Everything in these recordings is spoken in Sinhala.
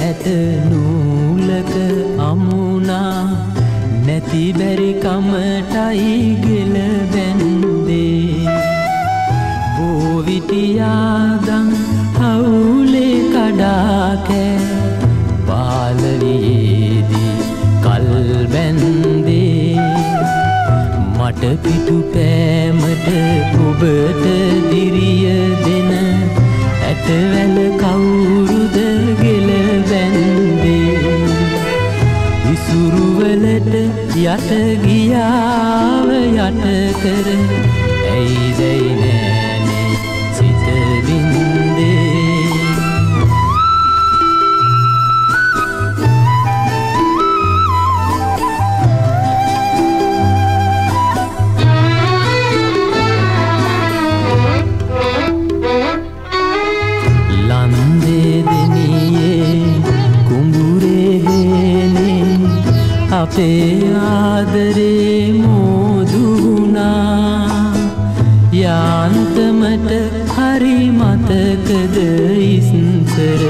ඇට නූලක අමුණා. නැති බැරිකමටයි ගෙල බැන්දේ බෝවිටියාදං හවුලේ කඩාකෑ පාලවයේදී කල් බැන්දේ මට පිටු පෑමට ඔබට දිරිය දෙන ඇටවැල විසුරුවලට යට ගියාව යට කර ඇයිදැයි අපේ ආදරේ මෝදුනා යාන්තමට හරි මතකද ඉස්තර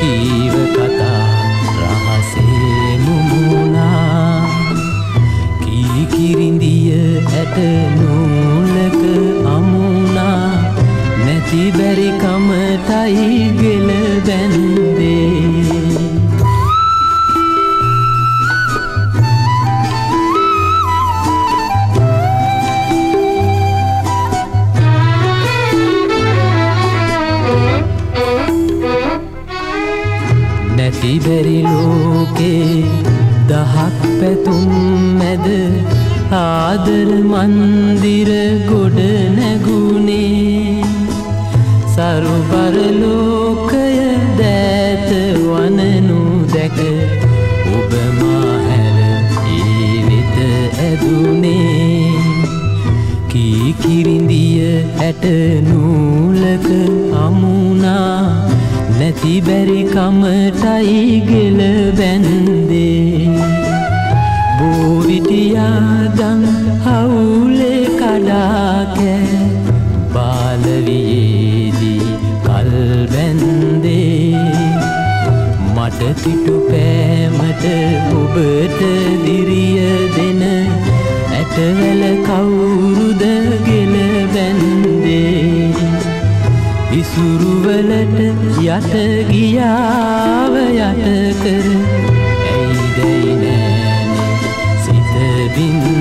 කීව කතා රහසේ මුමුණා. කීකිරිඳිය ඇට නූලක අමුණා. නැති බැරිකමටයි ගෙල බැන්දේ නැති බැරි ලෝකේ දහක් පැතුම් මැද ආදර මන්දිර ගොඩ නැගුණේ. සරුබර ලෝකය දෑත වනනු දැක ඔබ මාහැර ඒ වෙත ඇදුනේ කීකිරිඳිය ඇට නූලක අමුණා නැති බැරිකමටයි ගෙල බැන්දේ. බෝවිටියාදං හවුලේ කඩාකෑ. බාලවියේදී කල් බැන්දේ. මට තිටු පෑමට ඔබට දිරිය දෙන ඇටවැල ඉසුරුවලට යට ගියාව යට කර ඇයිදැයි නෑනේ සිතබින්ද